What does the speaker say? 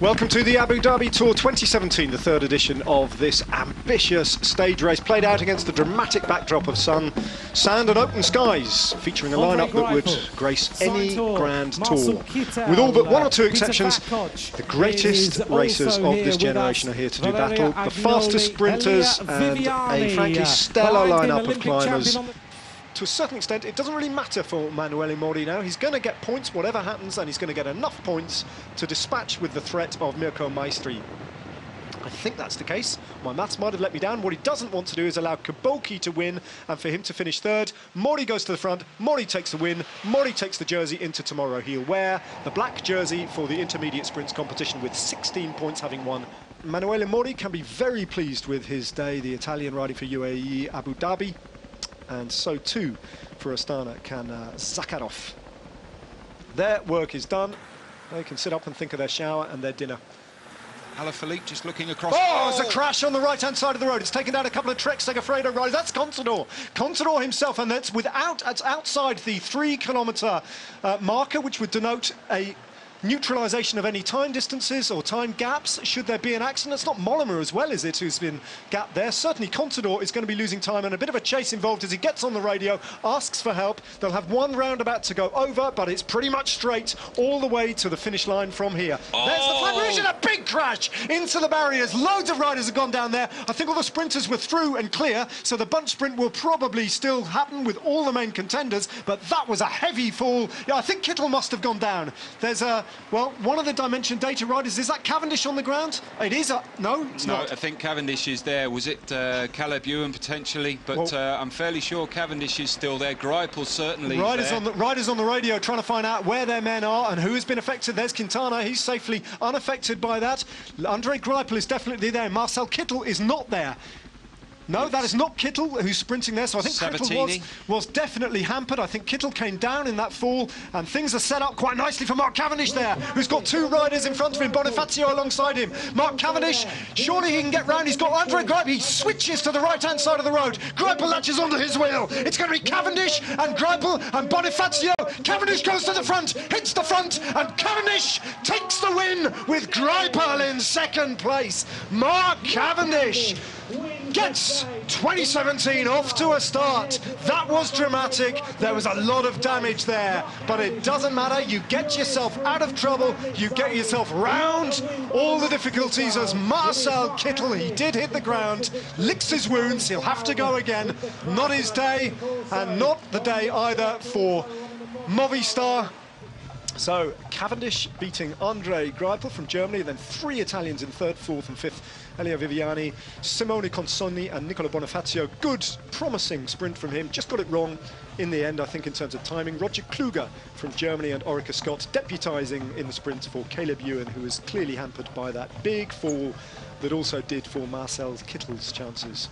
Welcome to the Abu Dhabi Tour 2017, the third edition of this ambitious stage race, played out against the dramatic backdrop of sun, sand and open skies, featuring a lineup that would grace any Grand Tour. With all but one or two exceptions, the greatest racers of this generation are here to do battle, the fastest sprinters and a frankly stellar lineup of climbers to a certain extent, it doesn't really matter for Manuele Mori now. He's going to get points whatever happens, and he's going to get enough points to dispatch with the threat of Mirko Maestri. I think that's the case. My maths might have let me down. What he doesn't want to do is allow Kulboki to win and for him to finish third. Mori goes to the front. Mori takes the win. Mori takes the jersey into tomorrow. He'll wear the black jersey for the intermediate sprints competition with 16 points having won. Manuele Mori can be very pleased with his day, the Italian riding for UAE Abu Dhabi and so too for Astana can uh, Zakharov. Their work is done. They can sit up and think of their shower and their dinner. Alaphilippe just looking across. Oh, it's a crash on the right-hand side of the road. It's taken down a couple of Trek Segafredo riders. That's Contador. Contador himself, and that's without, that's outside the three-kilometre uh, marker, which would denote a neutralisation of any time distances or time gaps should there be an accident. It's not Mollema as well, is it, who's been gapped there? Certainly Contador is going to be losing time and a bit of a chase involved as he gets on the radio, asks for help. They'll have one roundabout to go over, but it's pretty much straight all the way to the finish line from here. Oh. There's the flag a big crash into the barriers. Loads of riders have gone down there. I think all the sprinters were through and clear, so the bunch sprint will probably still happen with all the main contenders, but that was a heavy fall. Yeah, I think Kittel must have gone down. There's a well, one of the Dimension Data riders, is that Cavendish on the ground? It is, uh, no, it's no, not. I think Cavendish is there. Was it uh, Caleb Ewan potentially? But well, uh, I'm fairly sure Cavendish is still there. Greipel certainly riders there. On the, riders on the radio trying to find out where their men are and who has been affected. There's Quintana, he's safely unaffected by that. Andre Greipel is definitely there. Marcel Kittel is not there. No, that is not Kittel who's sprinting there. So I think Sabatini. Kittel was, was definitely hampered. I think Kittel came down in that fall, and things are set up quite nicely for Mark Cavendish there, who's got two riders in front of him, Bonifazio alongside him. Mark Cavendish, surely he can get round. He's got Andre Greipel. He switches to the right-hand side of the road. Greipel latches onto his wheel. It's going to be Cavendish and Greipel and Bonifazio. Cavendish goes to the front, hits the front, and Cavendish takes the win with Greipel in second place. Mark Cavendish gets 2017 off to a start. That was dramatic. There was a lot of damage there, but it doesn't matter. You get yourself out of trouble. You get yourself round all the difficulties as Marcel Kittel, he did hit the ground, licks his wounds. He'll have to go again. Not his day, and not the day either for Movistar. So Cavendish beating Andre Greipel from Germany, then three Italians in third, fourth and fifth. Elia Viviani, Simone Consonni and Nicola Bonifazio. Good, promising sprint from him. Just got it wrong in the end, I think, in terms of timing. Roger Kluge from Germany and Orica Scott deputising in the sprint for Caleb Ewan, who was clearly hampered by that big fall that also did for Marcel Kittel's chances.